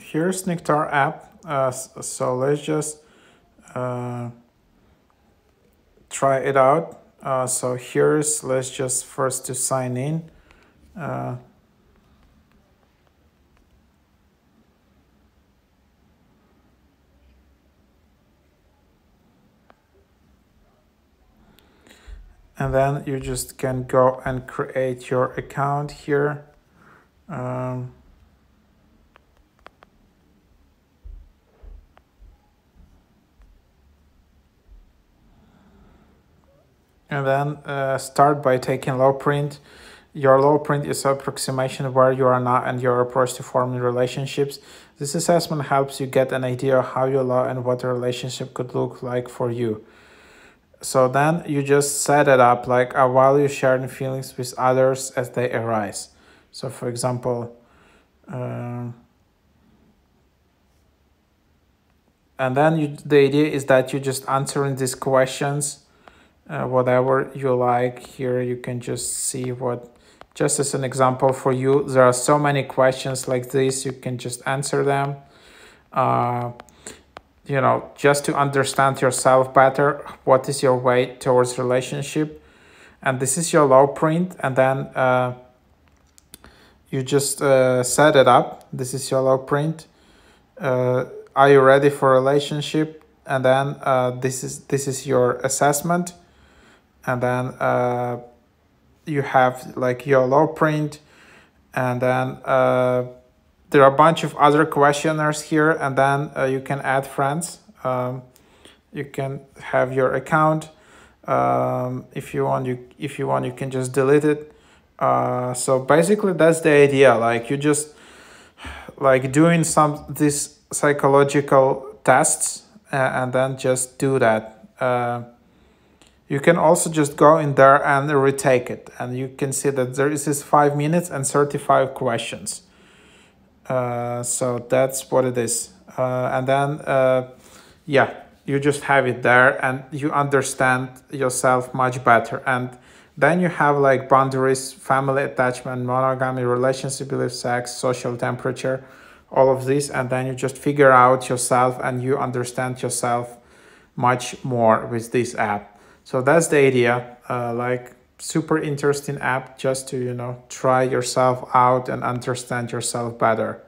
here's Nectar app. Uh, so let's just uh, try it out. Uh, so here's, let's just first to sign in. Uh, and then you just can go and create your account here um, and then uh, start by taking Loveprint. Your Loveprint is approximation of where you are now and your approach to forming relationships. This assessment helps you get an idea of how you low and what a relationship could look like for you. So then you just set it up like a value sharing feelings with others as they arise. So for example um, and then you, the idea is that you're just answering these questions uh, whatever you like here you can just see what just as an example for you there are so many questions like this you can just answer them uh, you know, just to understand yourself better, what is your way towards relationship. And this is your Loveprint. And then uh, you just uh, set it up. This is your Loveprint. Uh, are you ready for relationship? And then uh, this is this is your assessment. And then uh, you have like your Loveprint. And then uh, there are a bunch of other questionnaires here and then uh, you can add friends. Um, you can have your account. Um, if you want, you if you want, you can just delete it. Uh, so basically, that's the idea. Like you just like doing some these psychological tests uh, and then just do that. Uh, you can also just go in there and retake it, and you can see that there is this five minutes and thirty five questions. Uh, so that's what it is. Uh, and then, uh, yeah, you just have it there and you understand yourself much better. And then you have like boundaries, family attachment, monogamy, relationship, belief, sex, social temperature, all of this. And then you just figure out yourself and you understand yourself much more with this app. So that's the idea. Uh, like super interesting app just to, you know, try yourself out and understand yourself better.